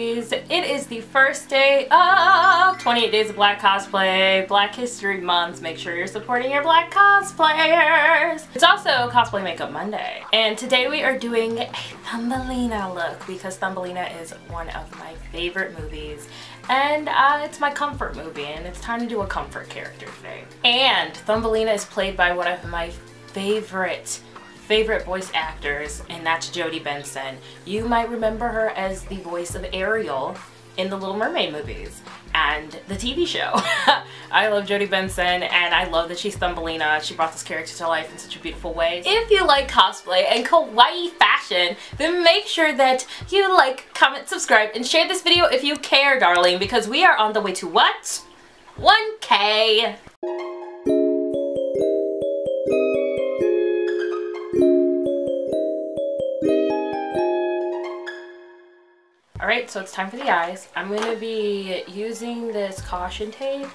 it is the first day of 28 Days of Black Cosplay, Black History Month. Make sure you're supporting your black cosplayers. It's also Cosplay Makeup Monday. And today we are doing a Thumbelina look because Thumbelina is one of my favorite movies and uh, it's my comfort movie and it's time to do a comfort character today. And Thumbelina is played by one of my favorite favorite voice actors, and that's Jodi Benson. You might remember her as the voice of Ariel in the Little Mermaid movies and the TV show. I love Jodi Benson and I love that she's Thumbelina. She brought this character to life in such a beautiful way. If you like cosplay and kawaii fashion, then make sure that you like, comment, subscribe, and share this video if you care, darling, because we are on the way to what? 1K! Alright, so it's time for the eyes. I'm going to be using this caution tape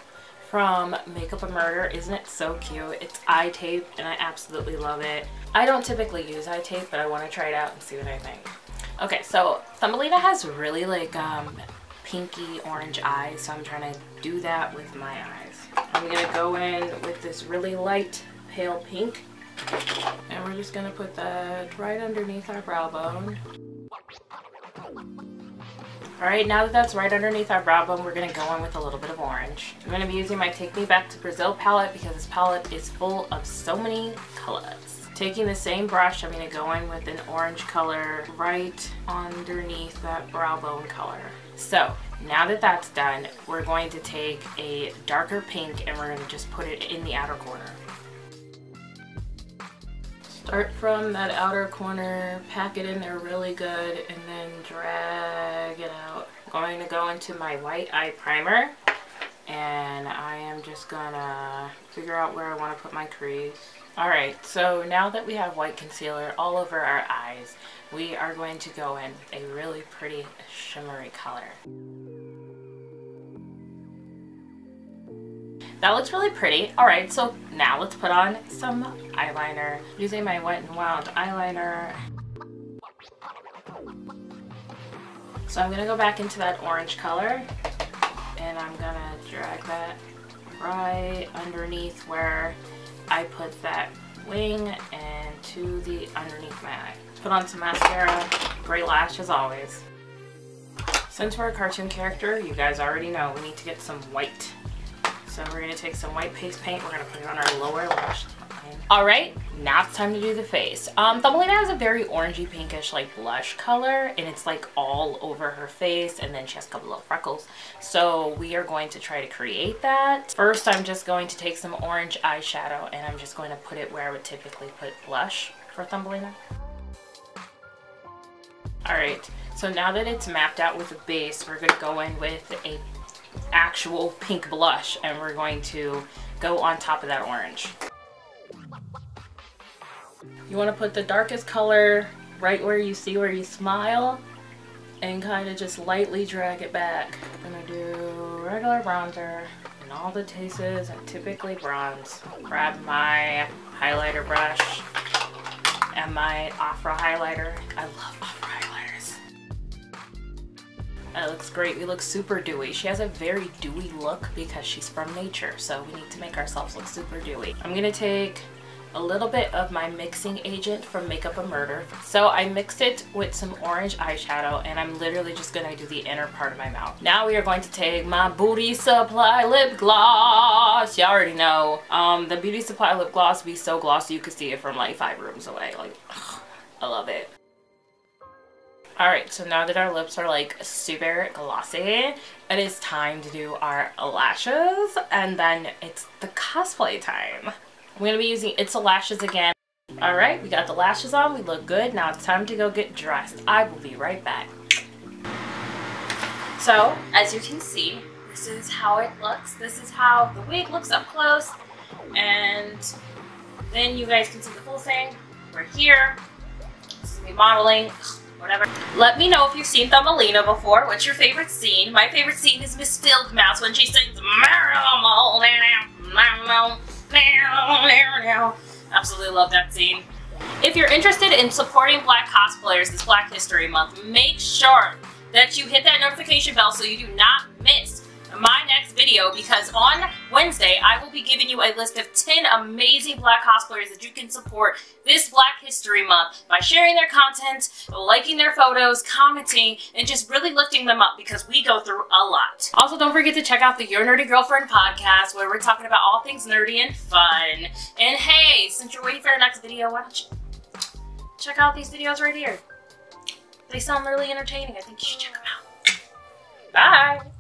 from Makeup a Murder. Isn't it so cute? It's eye tape and I absolutely love it. I don't typically use eye tape, but I want to try it out and see what I think. Okay, so Thumbelina has really like um, pinky orange eyes, so I'm trying to do that with my eyes. I'm going to go in with this really light pale pink and we're just going to put that right underneath our brow bone. Alright, now that that's right underneath our brow bone, we're going to go in with a little bit of orange. I'm going to be using my Take Me Back to Brazil palette because this palette is full of so many colors. Taking the same brush, I'm to go in with an orange color right underneath that brow bone color. So, now that that's done, we're going to take a darker pink and we're to just put it in the outer corner. Start from that outer corner, pack it in there really good, and then drag it out. I'm going to go into my white eye primer, and I am just gonna figure out where I want to put my crease. Alright, so now that we have white concealer all over our eyes, we are going to go in a really pretty shimmery color. That looks really pretty. Alright, so now let's put on some eyeliner. Using my Wet n Wild eyeliner. So I'm going to go back into that orange color and I'm going to drag that right underneath where I put that wing and to the underneath my eye. Put on some mascara, gray lash as always. Since we're a cartoon character, you guys already know we need to get some white so we're going to take some white paste paint. We're going to put it on our lower lash line. Alright, now it's time to do the face. Um, Thumbelina has a very orangey pinkish like blush color and it's like all over her face and then she has a couple of freckles. So we are going to try to create that. First I'm just going to take some orange eyeshadow and I'm just going to put it where I would typically put blush for Thumbelina. Alright, so now that it's mapped out with a base, we're going to go in with a actual pink blush and we're going to go on top of that orange. You want to put the darkest color right where you see where you smile and kind of just lightly drag it back. I'm going to do regular bronzer and all the tastes and typically bronze. Grab my highlighter brush and my Ofra highlighter. I love Ofra highlighters. it looks great. We look super dewy. She has a very dewy look because she's from nature, so we need to make ourselves look super dewy. I'm going to take a little bit of my mixing agent from Makeup a Murder. So I mixed it with some orange eyeshadow and I'm literally just to do the inner part of my mouth. Now we are going to take my Beauty Supply lip gloss. Y'all already know. Um, the Beauty Supply lip gloss be so glossy you could see it from like five rooms away. Like, ugh, I love it. Alright, so now that our lips are like super glossy, it is time to do our lashes and then it's the cosplay time. I'm going to be using It's a Lashes again. Alright, we got the lashes on, we look good, now it's time to go get dressed. I will be right back. So, as you can see, this is how it looks. This is how the wig looks up close and then you guys can see the full thing. We're here. This is me modeling whatever. Let me know if you've seen Thumbelina before. What's your favorite scene? My favorite scene is Miss Field Mouse when she sings Absolutely love that scene. If you're interested in supporting black cosplayers this Black History Month, make sure that you hit that notification bell so you do not miss my next video because on Wednesday I will be giving you a list of 10 amazing black cosplayers that you can support this Black History Month by sharing their content, liking their photos, commenting, and just really lifting them up because we go through a lot. Also, don't forget to check out the Your Nerdy Girlfriend podcast where we're talking about all things nerdy and fun. And hey, since you're waiting for the next video, why don't you check out these videos right here. They sound really entertaining. I think you should check them out. Bye!